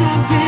I've